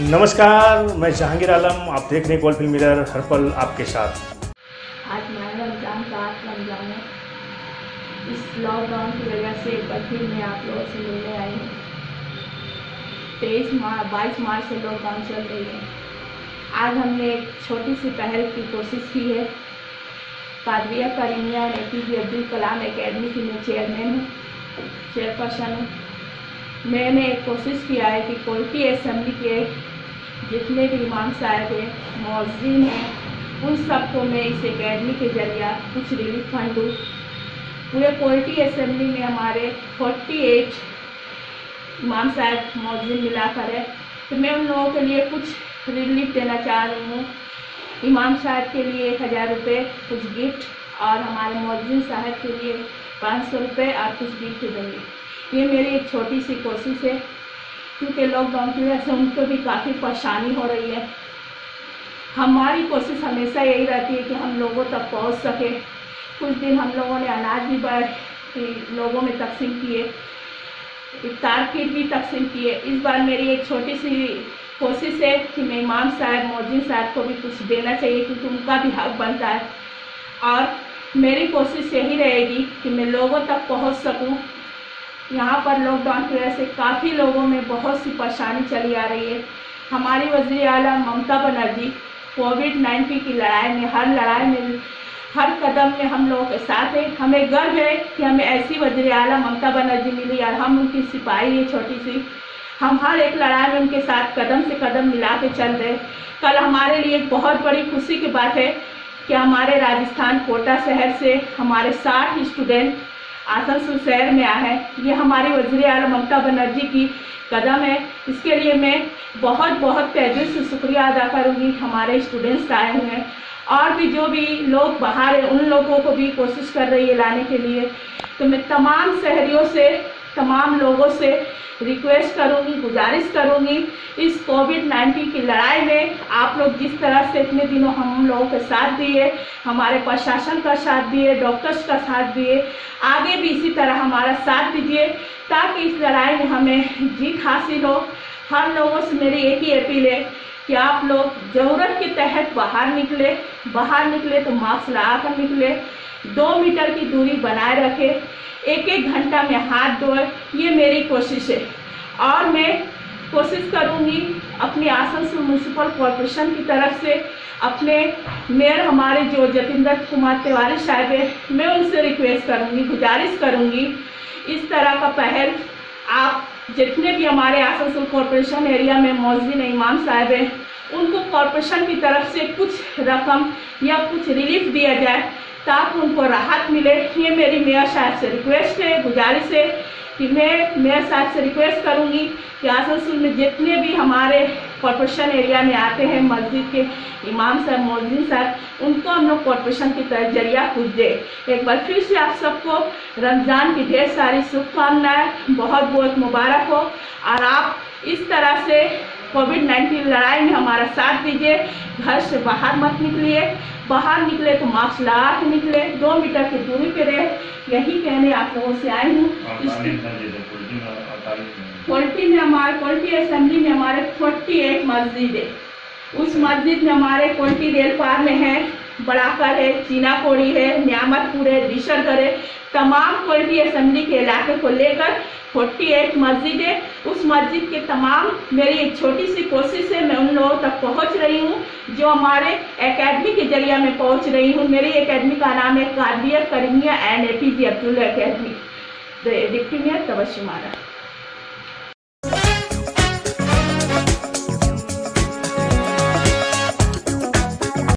नमस्कार, मैं जहांगीर आलम, आप देख रहे हैं फ़िल्म मिरर हर पल आपके साथ। आज मैं रमज़ान का आठ रमज़ान है इस लॉकडाउन की वजह से एक बार फिर मैं आप लोगों से मिलने आई हूँ। तेईस मार्च बाईस मार्च से लॉकडाउन चल रही है। आज हमने एक छोटी सी पहल की कोशिश की है। Qadriya Karimiya A P J Abdul Kalam academy की मैं चेयरमैन हूँ चेयरपर्सन हूँ। मैंने एक कोशिश किया है कि क्वालिटी असम्बली के जितने भी इमाम साहब हैं मौजिन हैं, उन सबको मैं इस एकेडमी के ज़रिए कुछ रिलीफ फंड दूँ। पूरे क्वालिटी असम्बली में हमारे फोर्टी एट इमाम साहब मौजिन मिलाकर है। तो मैं उन लोगों के लिए कुछ रिलीफ देना चाह रही हूँ। इमाम साहब के लिए एक हज़ार रुपये कुछ गिफ्ट और हमारे मौजिन साहब के लिए पाँच सौ रुपये और कुछ गिफ्ट देंगे। ये मेरी एक छोटी सी कोशिश है। क्योंकि लॉकडाउन की वजह से उनको भी काफ़ी परेशानी हो रही है। हमारी कोशिश हमेशा यही रहती है कि हम लोगों तक पहुँच सके। कुछ दिन हम लोगों ने अनाज भी बढ़ लोगों में तकसीम किए, इफ्तार किट भी तकसीम किए। इस बार मेरी एक छोटी सी कोशिश है कि मैं इमाम साहब मोजिन साहब को भी कुछ देना चाहिए क्योंकि उनका भी हक बनता है। और मेरी कोशिश यही रहेगी कि मैं लोगों तक पहुँच सकूँ। यहाँ पर लॉकडाउन की वजह से काफ़ी लोगों में बहुत सी परेशानी चली आ रही है। हमारी वजी अला ममता बनर्जी कोविड नाइन्टीन की लड़ाई में, हर लड़ाई में, हर कदम में हम लोगों के साथ है। हमें गर्व है कि हमें ऐसी वजी अला ममता बनर्जी मिली और हम उनकी सिपाही है छोटी सी। हम हर एक लड़ाई में उनके साथ कदम से कदम मिला के चल रहे कल हमारे लिए बहुत बड़ी खुशी की बात है कि हमारे राजस्थान कोटा शहर से हमारे साठ स्टूडेंट आसनसोल शहर में आया है। ये हमारी वज़ीर अल ममता बनर्जी की कदम है। इसके लिए मैं बहुत बहुत तेज़ी से शुक्रिया अदा करूँगी। हमारे स्टूडेंट्स आए हुए हैं। और भी जो भी लोग बाहर हैं, उन लोगों को भी कोशिश कर रही है लाने के लिए। तो मैं तमाम शहरियों से तमाम लोगों से रिक्वेस्ट करूँगी, गुजारिश करूँगी इस कोविड नाइन्टीन की लड़ाई में आप लोग जिस तरह से इतने दिनों हम लोगों के साथ दिए, हमारे प्रशासन का साथ दिए डॉक्टर्स का साथ दिए, आगे भी इसी तरह हमारा साथ दीजिए ताकि इस लड़ाई में हमें जीत हासिल हो। हर लोगों से मेरी एक ही अपील है कि आप लोग ज़रूरत के तहत बाहर निकले। बाहर निकले तो मास्क लगा कर निकले। दो मीटर की दूरी बनाए रखें एक एक घंटा में हाथ धोए, ये मेरी कोशिश है। और मैं कोशिश करूँगी अपने आसनसोल म्यूनसिपल कॉरपोरेशन की तरफ़ से, अपने मेयर हमारे जो जतिंदर कुमार तिवारी साहब है, मैं उनसे रिक्वेस्ट करूँगी, गुजारिश करूँगी, इस तरह का पहल आप जितने भी हमारे आसनसोल कॉरपोरेशन एरिया में मौजूद इमाम साहब हैं, उनको कॉरपोरेशन की तरफ़ से कुछ रकम या कुछ रिलीफ दिया जाए ताकि उनको राहत मिले ये मेरी मेयर साहब से रिक्वेस्ट है, गुजारिश है कि मैं मेयर साहब से रिक्वेस्ट करूँगी कि आसनसोल में जितने भी हमारे कॉरपोरेशन एरिया में आते हैं, मस्जिद के इमाम साहब, मौजिन साहब, उनको हम लोग कॉरपोरेशन की तरफ़ ज़रिया कुछ दे। एक बार फिर से आप सबको रमज़ान की ढेर सारी शुभकामनाएँ बहुत बहुत मुबारक हो। और आप इस तरह से कोविड नाइन्टीन लड़ाई में हमारा साथ दीजिए। घर से बाहर मत निकलिए। बाहर निकले तो मास्क लगा के निकले। दो मीटर की दूरी पे रहे। यही कहने आप लोगों से आई हूँ। पोल्ट्री में हमारे पोल्ट्री असेंबली में हमारे फोर्टी एट मस्जिद। है उस मस्जिद में हमारे पोल्ट्री रेल पार में है। बड़ाकर है चीना कोड़ी है, न्यामतपुर है दिशरगढ़ है, तमाम क्वालिटी असम्बली के इलाके को लेकर 48 मस्जिद है। उस मस्जिद के तमाम, मेरी एक छोटी सी कोशिश है, मैं उन लोगों तक पहुँच रही हूँ, जो हमारे एकेडमी के ज़रिए मैं पहुँच रही हूँ। मेरी एकेडमी का नाम है Qadiya Karimiya and A P J Abdul academy deputy mayor तबस्मारा